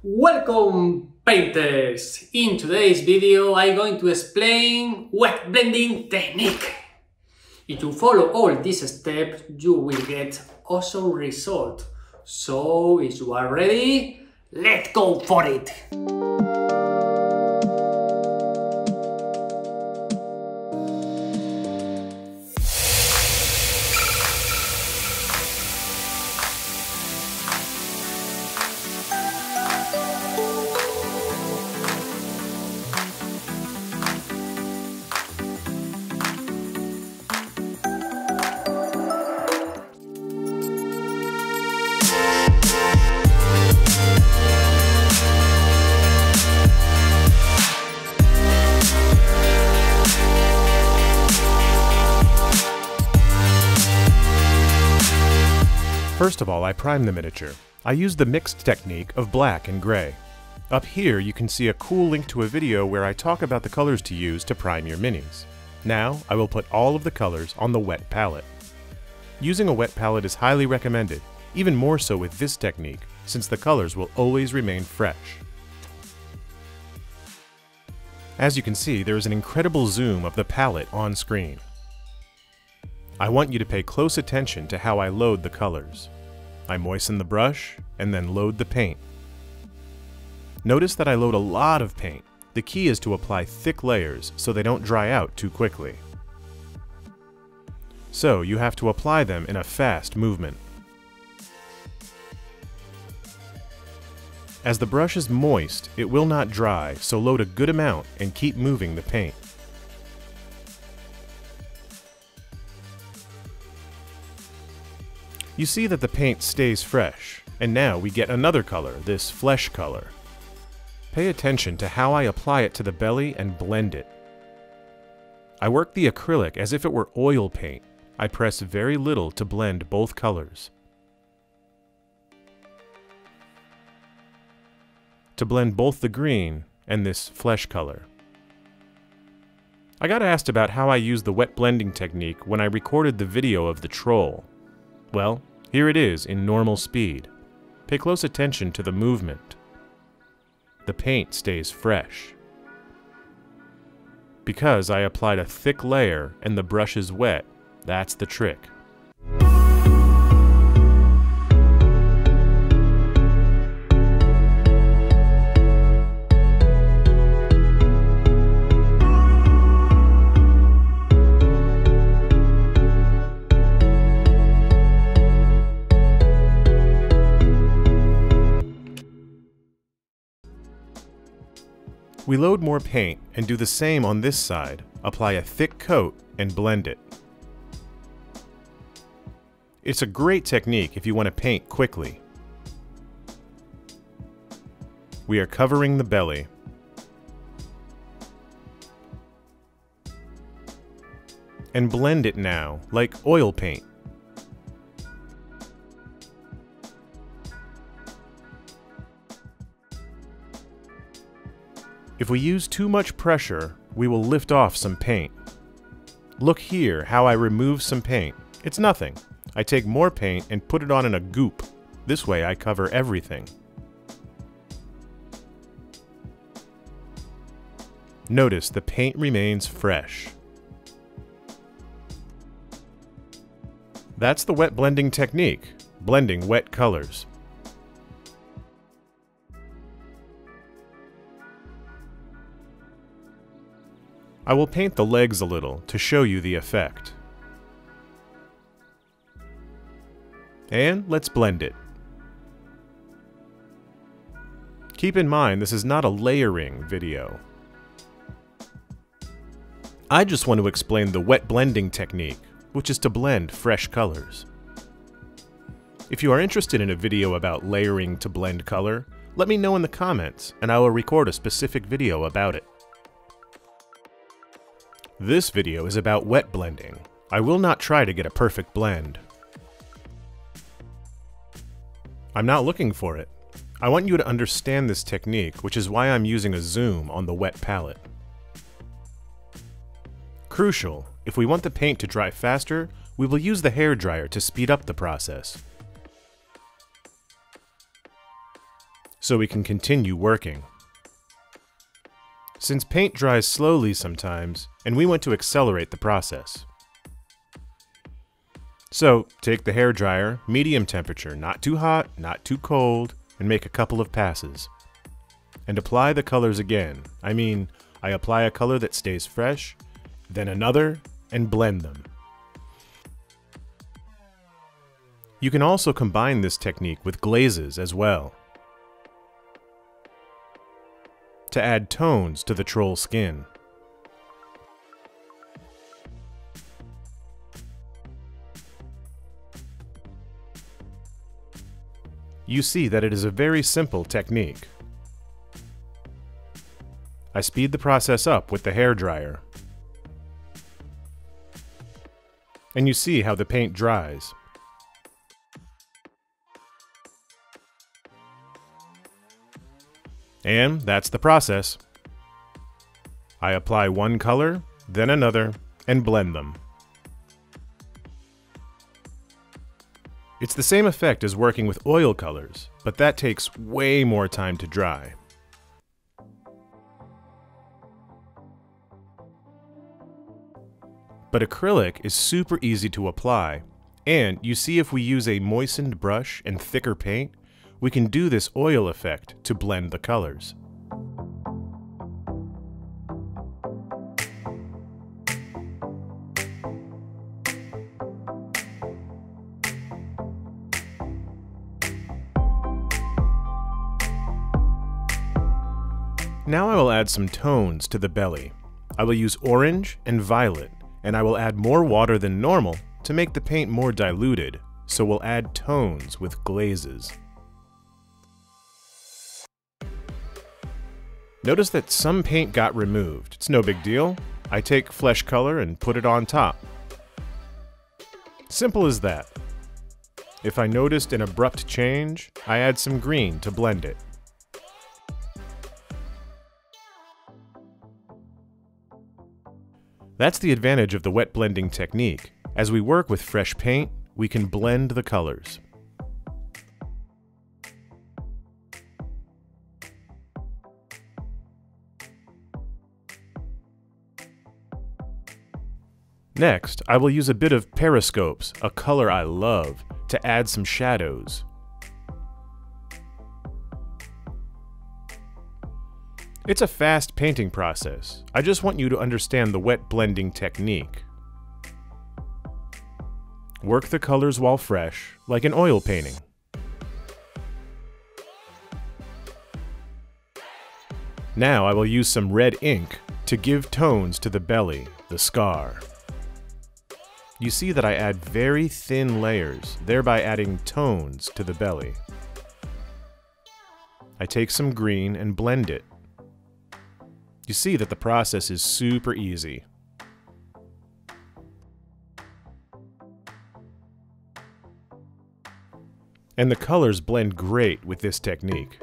Welcome painters! In today's video I'm going to explain wet blending technique. If you follow all these steps you will get awesome result. So if you are ready, let's go for it! First of all, I prime the miniature. I use the mixed technique of black and gray. Up here, you can see a cool link to a video where I talk about the colors to use to prime your minis. Now, I will put all of the colors on the wet palette. Using a wet palette is highly recommended, even more so with this technique, since the colors will always remain fresh. As you can see, there is an incredible zoom of the palette on screen. I want you to pay close attention to how I load the colors. I moisten the brush and then load the paint. Notice that I load a lot of paint. The key is to apply thick layers so they don't dry out too quickly. So you have to apply them in a fast movement. As the brush is moist, it will not dry, so load a good amount and keep moving the paint. You see that the paint stays fresh, and now we get another color, this flesh color. Pay attention to how I apply it to the belly and blend it. I work the acrylic as if it were oil paint. I press very little to blend both colors. To blend both the green and this flesh color. I got asked about how I use the wet blending technique when I recorded the video of the troll. Well, here it is in normal speed. Pay close attention to the movement. The paint stays fresh. Because I applied a thick layer and the brush is wet, that's the trick. We load more paint and do the same on this side. Apply a thick coat and blend it. It's a great technique if you want to paint quickly. We are covering the belly. And blend it now, like oil paint. If we use too much pressure, we will lift off some paint. Look here how I remove some paint. It's nothing. I take more paint and put it on in a goop. This way I cover everything. Notice the paint remains fresh. That's the wet blending technique, blending wet colors. I will paint the legs a little to show you the effect. And let's blend it. Keep in mind this is not a layering video. I just want to explain the wet blending technique, which is to blend fresh colors. If you are interested in a video about layering to blend color, let me know in the comments and I will record a specific video about it. This video is about wet blending. I will not try to get a perfect blend. I'm not looking for it. I want you to understand this technique, which is why I'm using a zoom on the wet palette. Crucial, if we want the paint to dry faster, we will use the hair dryer to speed up the process. so we can continue working. Since paint dries slowly sometimes, and we want to accelerate the process. So, take the hair dryer, medium temperature, not too hot, not too cold, and make a couple of passes. And apply the colors again. I mean, I apply a color that stays fresh, then another, and blend them. You can also combine this technique with glazes as well. To add tones to the troll skin. You see that it is a very simple technique. I speed the process up with the hair dryer. And you see how the paint dries. And that's the process. I apply one color, then another, and blend them. It's the same effect as working with oil colors, but that takes way more time to dry. But acrylic is super easy to apply, and you see if we use a moistened brush and thicker paint, we can do this oil effect to blend the colors. Now I will add some tones to the belly. I will use orange and violet, and I will add more water than normal to make the paint more diluted, so we'll add tones with glazes. Notice that some paint got removed. It's no big deal. I take flesh color and put it on top. Simple as that. If I noticed an abrupt change, I add some green to blend it. That's the advantage of the wet blending technique. As we work with fresh paint, we can blend the colors. Next, I will use a bit of periscopes, a color I love, to add some shadows. It's a fast painting process. I just want you to understand the wet blending technique. Work the colors while fresh, like an oil painting. Now I will use some red ink to give tones to the belly, the scar. You see that I add very thin layers, thereby adding tones to the belly. I take some green and blend it you see that the process is super easy. And the colors blend great with this technique.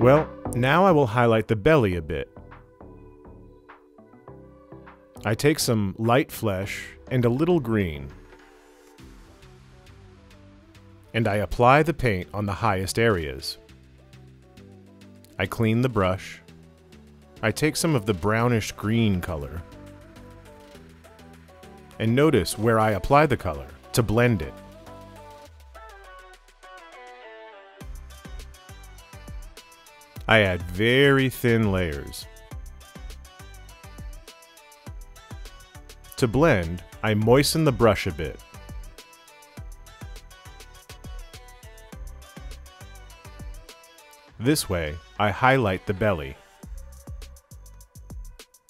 Well, now I will highlight the belly a bit. I take some light flesh and a little green. And I apply the paint on the highest areas. I clean the brush. I take some of the brownish green color. And notice where I apply the color to blend it. I add very thin layers. To blend, I moisten the brush a bit. This way, I highlight the belly.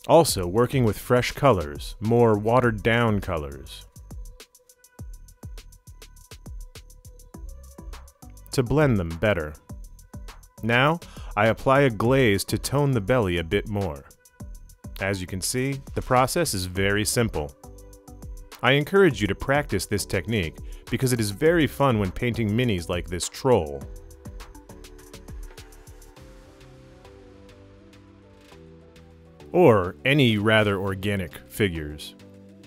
Also working with fresh colors, more watered down colors. To blend them better. Now, I apply a glaze to tone the belly a bit more. As you can see, the process is very simple. I encourage you to practice this technique because it is very fun when painting minis like this troll. Or any rather organic figures.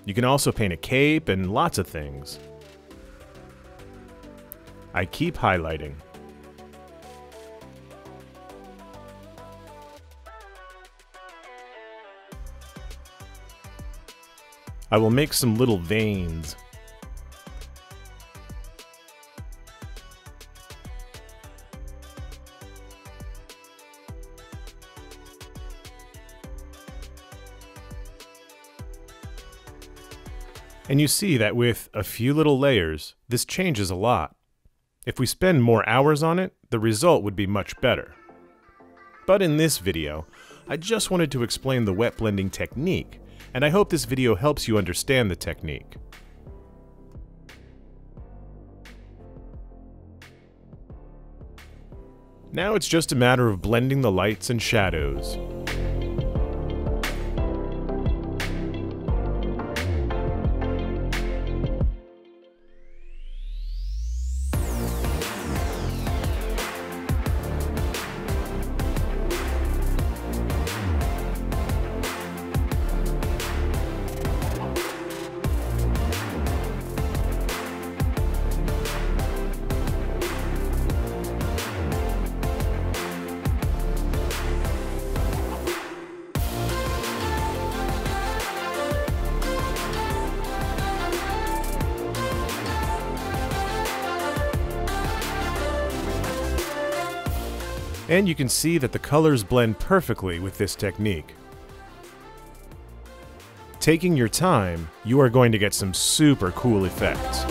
You can also paint a cape and lots of things. I keep highlighting. I will make some little veins. And you see that with a few little layers, this changes a lot. If we spend more hours on it, the result would be much better. But in this video, I just wanted to explain the wet blending technique, and I hope this video helps you understand the technique. Now it's just a matter of blending the lights and shadows. And you can see that the colors blend perfectly with this technique. Taking your time, you are going to get some super cool effects.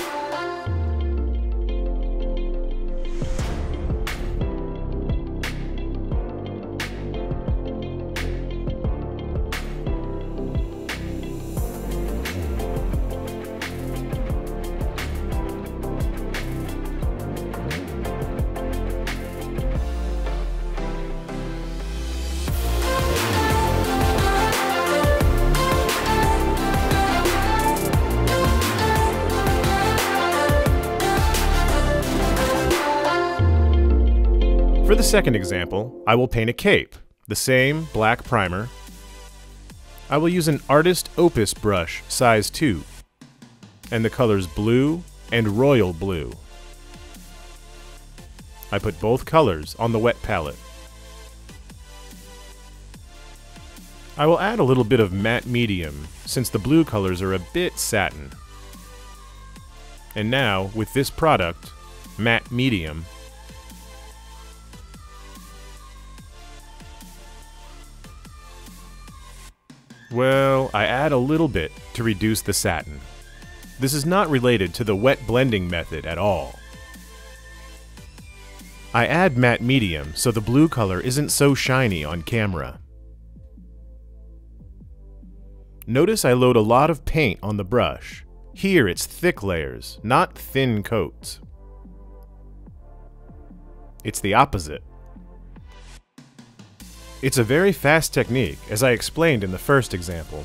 For the second example, I will paint a cape, the same black primer. I will use an Artis Opus brush, size 2, and the colors blue and royal blue. I put both colors on the wet palette. I will add a little bit of matte medium, since the blue colors are a bit satin. And now, with this product, matte medium, Well, I add a little bit to reduce the satin. This is not related to the wet blending method at all. I add matte medium so the blue color isn't so shiny on camera. Notice I load a lot of paint on the brush. Here it's thick layers, not thin coats. It's the opposite. It's a very fast technique, as I explained in the first example.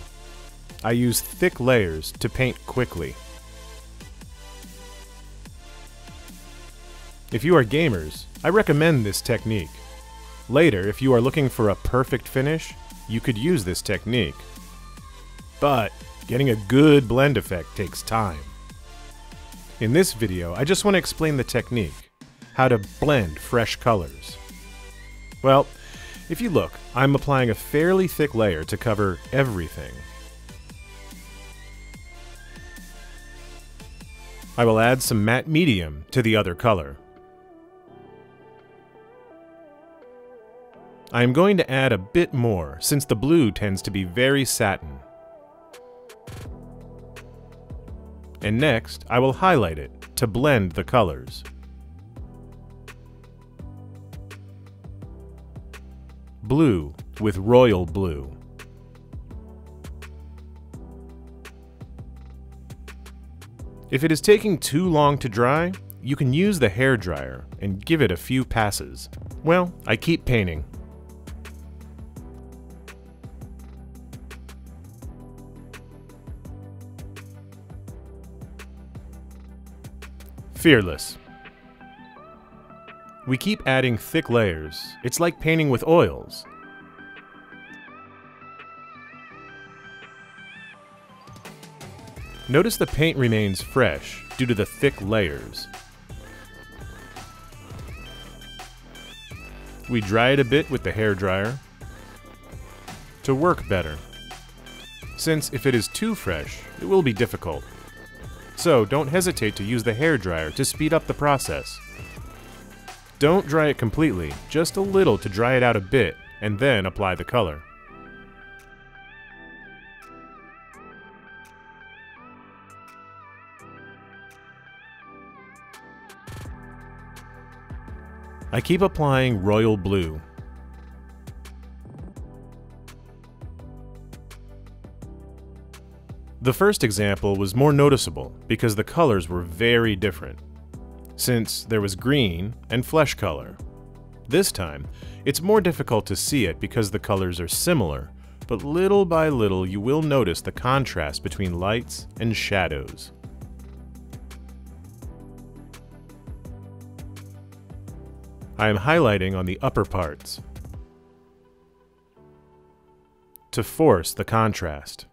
I use thick layers to paint quickly. If you are gamers, I recommend this technique. Later, if you are looking for a perfect finish, you could use this technique. But getting a good blend effect takes time. In this video, I just want to explain the technique, how to blend fresh colors. Well, if you look, I'm applying a fairly thick layer to cover everything. I will add some matte medium to the other color. I am going to add a bit more since the blue tends to be very satin. And next, I will highlight it to blend the colors. Blue with royal blue. If it is taking too long to dry, you can use the hair dryer, and give it a few passes. Well, I keep painting. Fearless. We keep adding thick layers. It's like painting with oils. Notice the paint remains fresh due to the thick layers. We dry it a bit with the hair dryer to work better, since if it is too fresh, it will be difficult. So don't hesitate to use the hair dryer to speed up the process. Don't dry it completely, just a little to dry it out a bit, and then apply the color. I keep applying royal blue. The first example was more noticeable because the colors were very different, since there was green and flesh color. This time, it's more difficult to see it because the colors are similar, but little by little you will notice the contrast between lights and shadows. I am highlighting on the upper parts to force the contrast.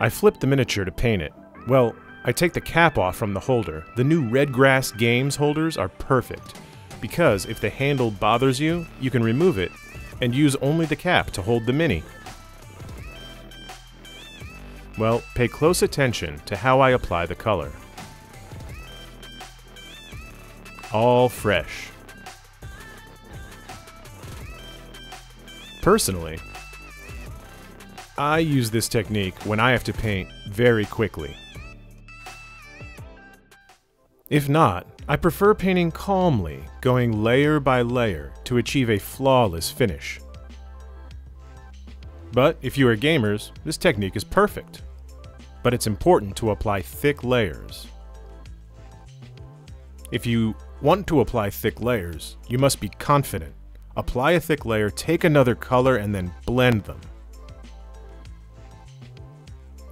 I flip the miniature to paint it. Well, I take the cap off from the holder. The new Redgrass Games holders are perfect, because if the handle bothers you, you can remove it and use only the cap to hold the Mini. Well, pay close attention to how I apply the color. All fresh. Personally, I use this technique when I have to paint very quickly. If not, I prefer painting calmly, going layer by layer to achieve a flawless finish. But if you are gamers, this technique is perfect. But it's important to apply thick layers. If you want to apply thick layers, you must be confident. Apply a thick layer, take another color, and then blend them.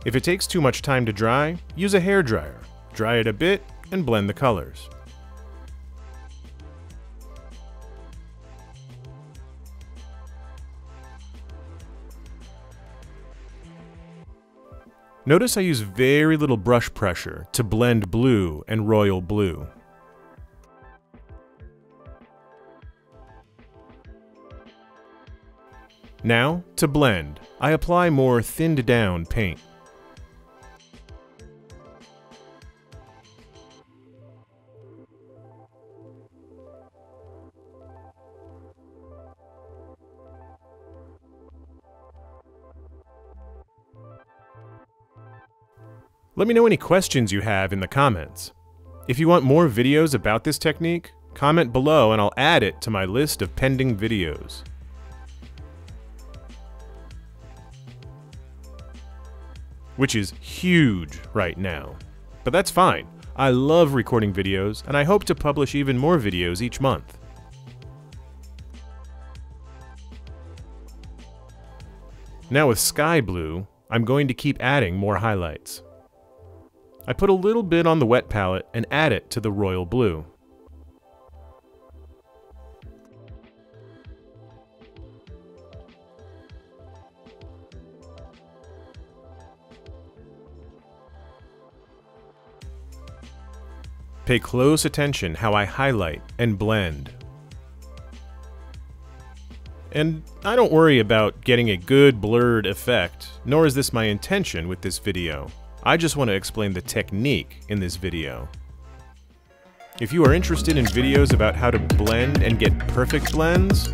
If it takes too much time to dry, use a hair dryer. Dry it a bit and blend the colors. Notice I use very little brush pressure to blend blue and royal blue. Now, to blend, I apply more thinned down paint. Let me know any questions you have in the comments. If you want more videos about this technique, comment below and I'll add it to my list of pending videos. Which is huge right now. But that's fine. I love recording videos, and I hope to publish even more videos each month. Now with sky blue, I'm going to keep adding more highlights. I put a little bit on the wet palette and add it to the royal blue. Pay close attention how I highlight and blend. And I don't worry about getting a good blurred effect, nor is this my intention with this video. I just want to explain the technique in this video. If you are interested in videos about how to blend and get perfect blends,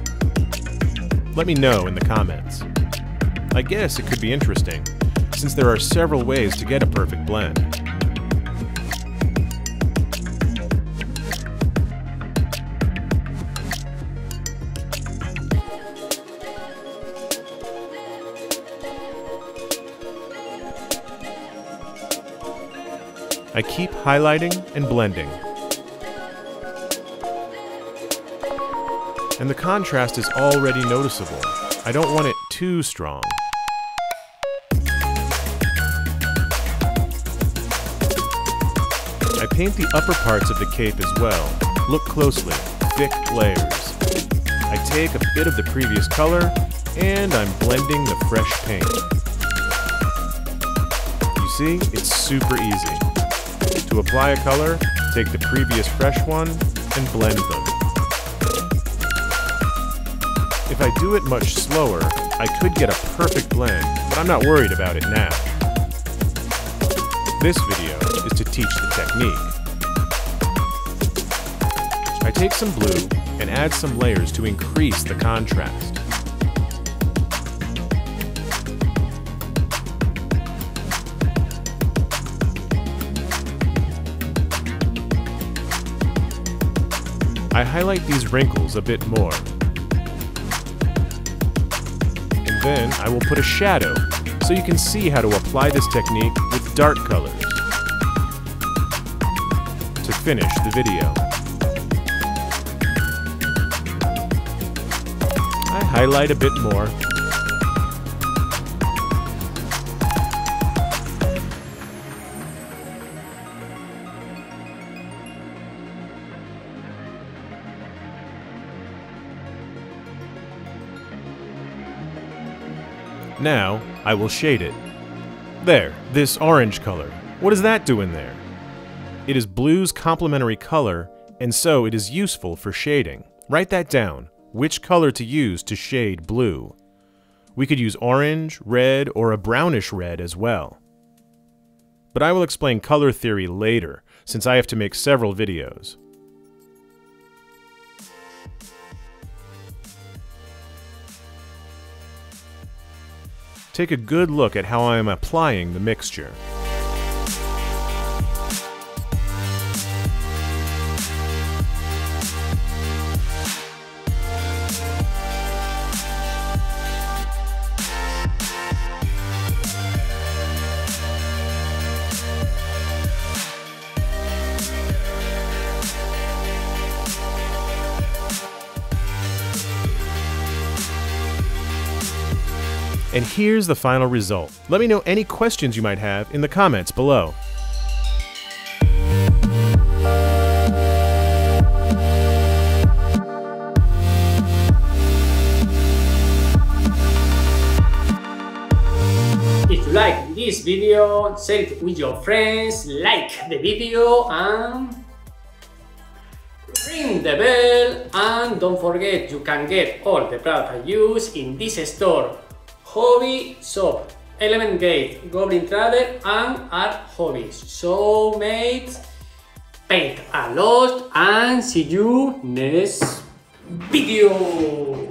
let me know in the comments. I guess it could be interesting, since there are several ways to get a perfect blend. I keep highlighting and blending. And the contrast is already noticeable. I don't want it too strong. I paint the upper parts of the cape as well. Look closely, thick layers. I take a bit of the previous color, and I'm blending the fresh paint. You see, it's super easy. To apply a color, take the previous fresh one and blend them. If I do it much slower, I could get a perfect blend, but I'm not worried about it now. This video is to teach the technique. I take some blue and add some layers to increase the contrast. I highlight these wrinkles a bit more. And then I will put a shadow so you can see how to apply this technique with dark colors. To finish the video. I highlight a bit more. Now, I will shade it. There, this orange color. What does that do in there? It is blue's complementary color, and so it is useful for shading. Write that down, which color to use to shade blue. We could use orange, red, or a brownish red as well. But I will explain color theory later, since I have to make several videos. Take a good look at how I am applying the mixture. And here's the final result. Let me know any questions you might have in the comments below. If you like this video, share it with your friends, like the video and ring the bell and don't forget you can get all the products I use in this store Hobby Shop, Element Gate, Goblin Travel, and Art Hobbies. So, mates, paint a lot and see you next video.